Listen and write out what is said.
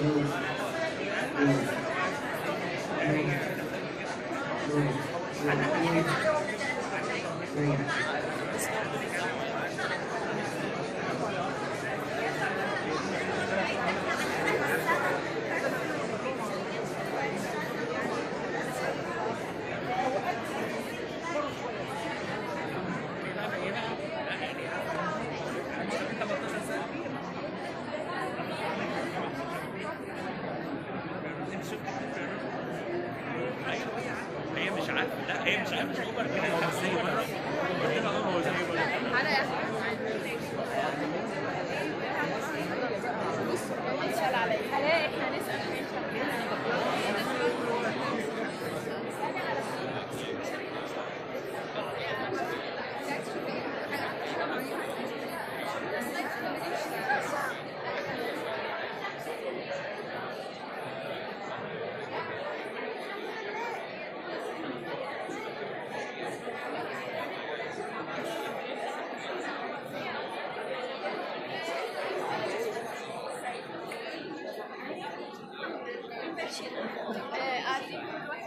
Thank you. لا هي مش عارفه اوبر كده زي بره قلت لها اه هو زي 写人。哎，阿金。